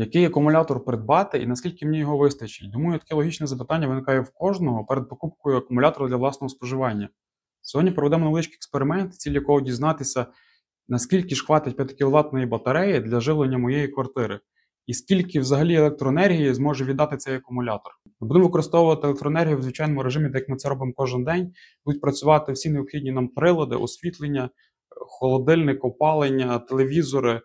Який акумулятор придбати і наскільки мені його вистачить? Думаю, таке логічне запитання виникає в кожного перед покупкою акумулятора для власного споживання. Сьогодні проведемо невеличкий експеримент, ціль якого дізнатися, наскільки ж хватить 5 кВт батареї для живлення моєї квартири, і скільки взагалі електроенергії зможе віддати цей акумулятор. Ми будемо використовувати електроенергію в звичайному режимі, так як ми це робимо кожен день. Будуть працювати всі необхідні нам прилади, освітлення, холодильник, опалення, телевізори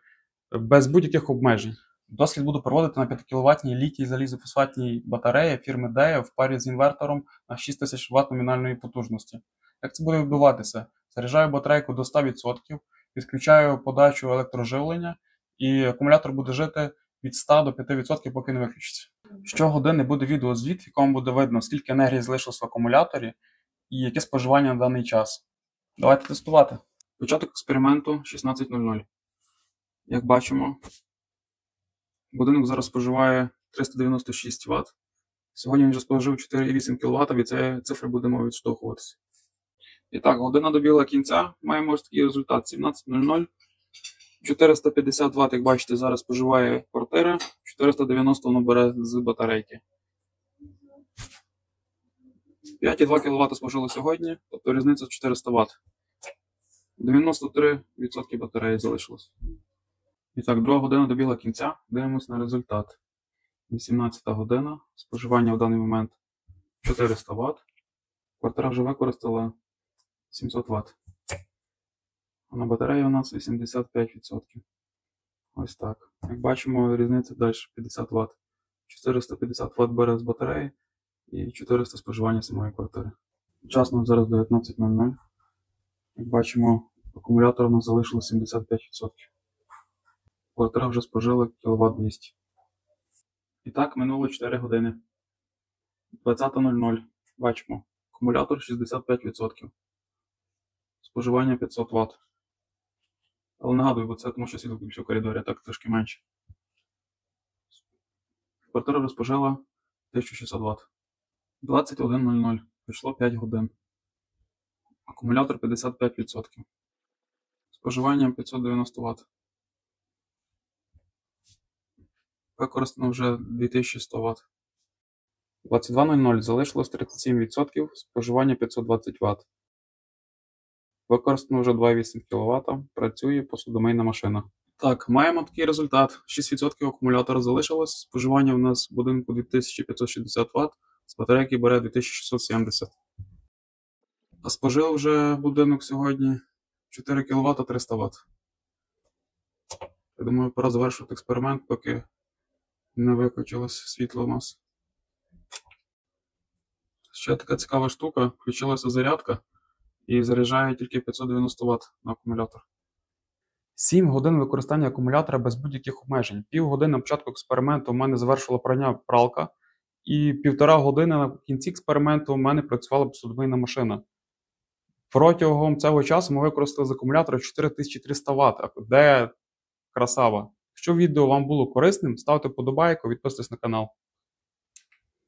без будь-яких обмежень. Дослід буду проводити на 5 кВт літій залізофосфатній батареї фірми DEA в парі з інвертором на 6000 Вт номінальної потужності. Як це буде відбуватися? Заряджаю батарейку до 100%, відключаю подачу електроживлення, і акумулятор буде жити від 100 до 5%, поки не виключиться. Щогодини буде відеозвіт, в якому буде видно, скільки енергії залишилось в акумуляторі і яке споживання на даний час. Давайте тестувати. Початок експерименту 16.00. Як бачимо, будинок зараз споживає 396 Вт. Сьогодні він вже спожив 4,8 кВт, від цієї цифри будемо відштовхуватися. І так, година добігла кінця. Маємо ось такий результат 17.00. 450 Вт, як бачите, зараз споживає квартира, 490 воно бере з батарейки. 5,2 кВт спожило сьогодні, тобто різниця 400 Вт. 93% батареї залишилось. І так, друга година добігла кінця. Дивимось на результат. 18 година. Споживання в даний момент 400 Вт. Квартира вже використала 700 Вт. А на батареї у нас 85%. Ось так. Як бачимо, різниця далі 50 Вт. 450 Вт бере з батареї і 400 споживання самої квартири. Час у нас зараз 19.00. Як бачимо, акумулятор у нас залишилось 75%. Квартира вже спожила кВт 200. І так, минуло 4 години. 20.00. Бачимо. Акумулятор 65%. Споживання 500 Вт. Але нагадую, бо це тому що світло більше в коридорі, так трошки менше. Квартира вже спожила 1600 Вт. 21.00. Пройшло 5 годин. Акумулятор 55%. Споживання 590 Вт. Використано вже 2100 Вт. 22.00 залишилось 37%, споживання 520 Вт. Використано вже 2,8 кВт, працює посудомийна машина. Так, маємо такий результат. 6% акумулятора залишилось. Споживання у нас в будинку 2560 Вт, з батарейки бере 2670. А спожив вже будинок сьогодні 4 кВт 300 Вт. Я думаю, пора завершити експеримент, поки не виключилось світло у нас. Ще така цікава штука, включилася зарядка і заряджає тільки 590 Вт на акумулятор. 7 годин використання акумулятора без будь-яких обмежень. Пів години на початку експерименту у мене завершила прання пралка, і півтора години на кінці експерименту у мене працювала посудомийна машина. Протягом цього часу ми використали з акумулятора 4300 Вт, де красава. Якщо відео вам було корисним, ставте подобайку, підписуйтесь на канал.